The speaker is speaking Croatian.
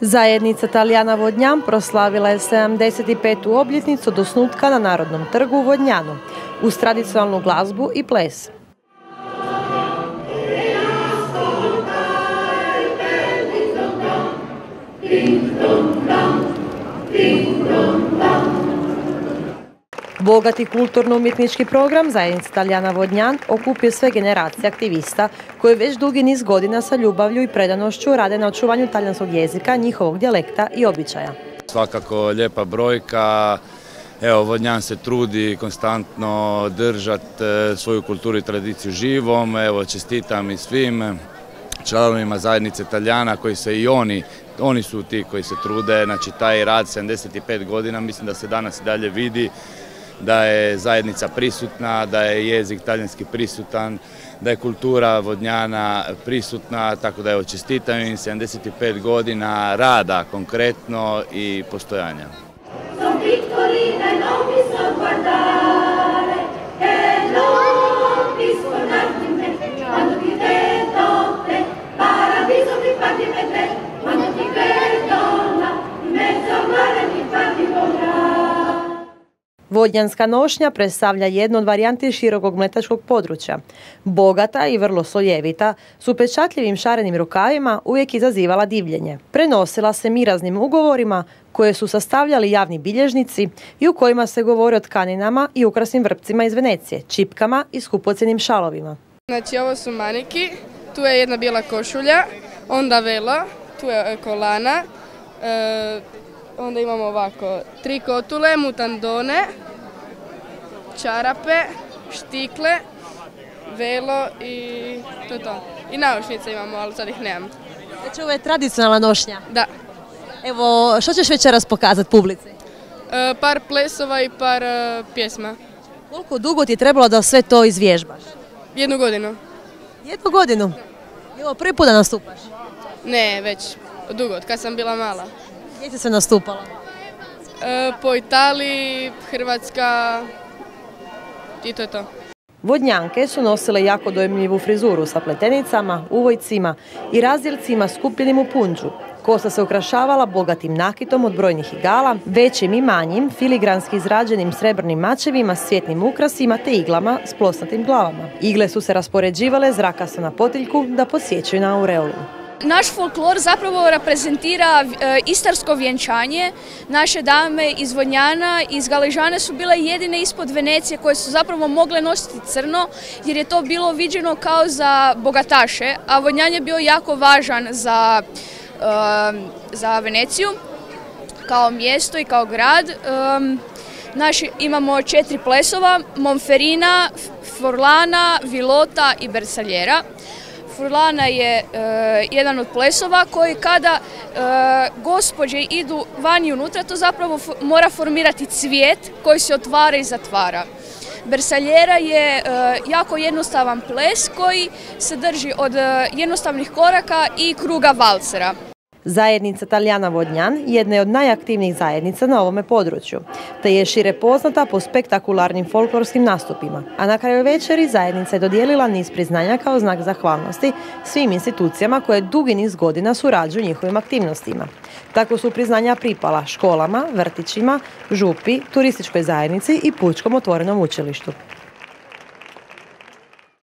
Zajednica Talijana Vodnjan proslavila je 75. obljetnicu do snutka na Narodnom trgu u Vodnjanu uz tradicionalnu glazbu i ples. Bogati kulturno-umjetnički program Zajednica Talijana Vodnjan okupio sve generacije aktivista koji već dugi niz godina sa ljubavlju i predanošću rade na očuvanju talijanskog jezika, njihovog dijalekta i običaja. Svakako lijepa brojka, Evo, Vodnjan se trudi konstantno držati e, svoju kulturu i tradiciju živom. Evo, čestitam i svim članovima zajednice Italijana koji se i oni, oni su ti koji se trude. Znači, taj rad 75 godina, mislim da se danas i dalje vidi da je zajednica prisutna, da je jezik talijanski prisutan, da je kultura vodnjana prisutna, tako da je čestitam im 75 godina rada konkretno i postojanja. Vodnjanska nošnja predstavlja jednu od varijanti širokog mletačkog područja. Bogata i vrlo soljevita, s upečatljivim šarenim rukavima uvijek izazivala divljenje. Prenosila se miraznim ugovorima koje su sastavljali javni bilježnici i u kojima se govori o tkaninama i ukrasnim vrpcima iz Venecije, čipkama i skupocjenim šalovima. Znači ovo su maniki, tu je jedna bijela košulja, onda velo, tu je kolana, e, onda imamo ovako tri kotule, mutandone, čarape, štikle, velo i to je to. I naušnice imamo, ali sad ih nemam. Znači ovo je tradicionalna nošnja? Da. Evo, što ćeš večeras pokazati publici? E, par plesova i par e, pjesma. Koliko dugo ti je trebalo da sve to izvježbaš? Jednu godinu. Jednu godinu? I ovo prvi put da nastupaš? Ne, već dugo, od kad sam bila mala. Gdje sve nastupala? E, po Italiji, Hrvatska i to je to. Vodnjanke su nosile jako dojemljivu frizuru sa pletenicama, uvojcima i razdjelcima skupljenim u punđu. Kosa se ukrašavala bogatim nakitom od brojnih igala, većim i manjim, filigranski izrađenim srebrnim mačevima, svjetnim ukrasima te iglama s plosnatim glavama. Igle su se raspoređivale zrakasa na potiljku da posjećaju na aureolu. Naš folklor zapravo reprezentira e, istarsko vjenčanje. Naše dame iz Vodnjana iz Galežane su bile jedine ispod Venecije koje su zapravo mogle nositi crno jer je to bilo viđeno kao za bogataše, a Vodnjan je bio jako važan za, e, za Veneciju kao mjesto i kao grad. Naši, imamo četiri plesova, Monferina, Forlana, Vilota i Bersaljera. Furlana je e, jedan od plesova koji kada e, gospođe idu vani unutra, to zapravo mora formirati cvijet koji se otvara i zatvara. Bersaljera je e, jako jednostavan ples koji se drži od jednostavnih koraka i kruga valcera. Zajednica Talijana Vodnjan jedna je od najaktivnijih zajednica na ovome području, te je šire poznata po spektakularnim folklorskim nastupima. A na kraju večeri zajednica je dodijelila niz priznanja kao znak zahvalnosti svim institucijama koje dugi niz godina surađuju njihovim aktivnostima. Tako su priznanja pripala školama, vrtićima, župi, turističkoj zajednici i pučkom otvorenom učilištu.